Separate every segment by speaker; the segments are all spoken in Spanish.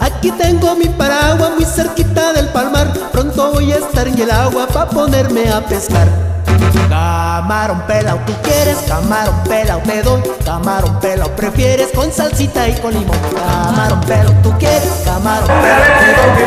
Speaker 1: Aquí tengo mi paraguas muy cerquita del palmar. Pronto voy a estar en el agua pa' ponerme a pescar. Camarón pelao, tú quieres, camarón pelao te doy, camarón pelao prefieres con salsita y con limón. Camarón pelao, tú quieres, camarón pelao te doy,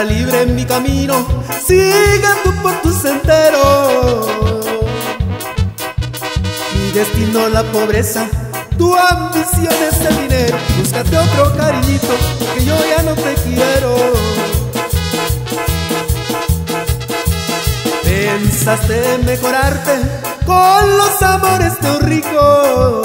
Speaker 1: seguiré mi camino, siga tú por tu sendero. Mi destino la pobreza, tu ambición es el dinero. Búscate otro cariñito, que yo ya no te quiero. Pensaste mejorarte con los amores de un rico.